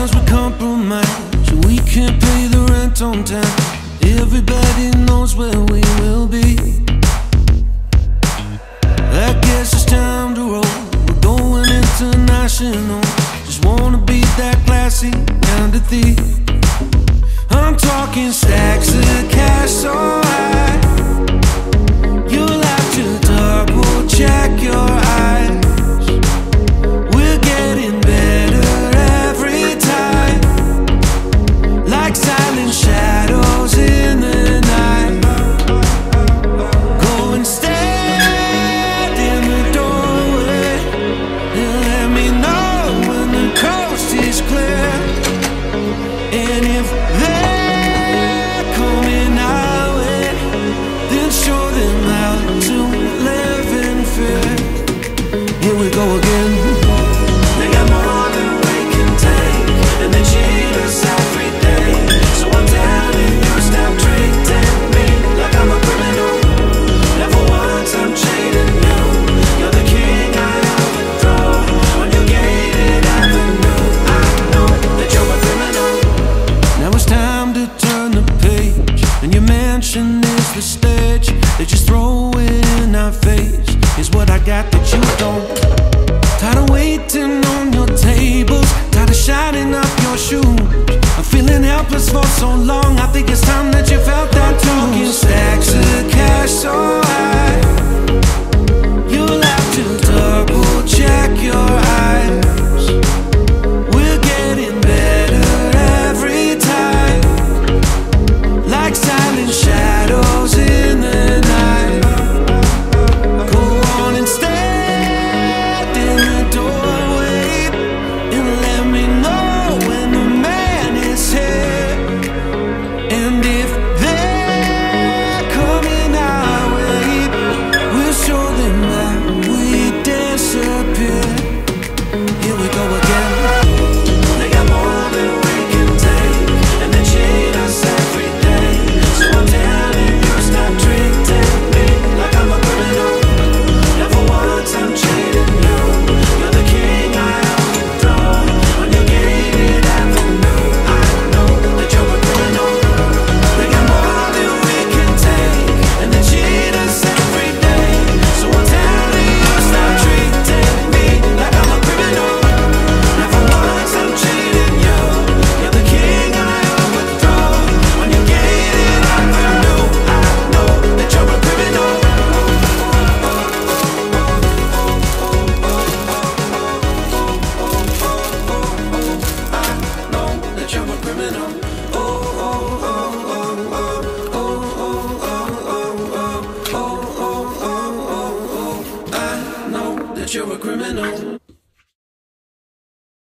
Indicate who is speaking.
Speaker 1: sometimes we compromise. So we can't pay the rent on time. Everybody knows where we will be. I guess it's time to roll. We're going international. Just wanna be that classy kind of thief. I'm talking stacks of cash oh. This. the stage They just throw it in our face. Is what I got that you don't. Tired of waiting on your tables. Tired of shining up your shoes. I'm feeling helpless for so long. I think it's time you're a criminal.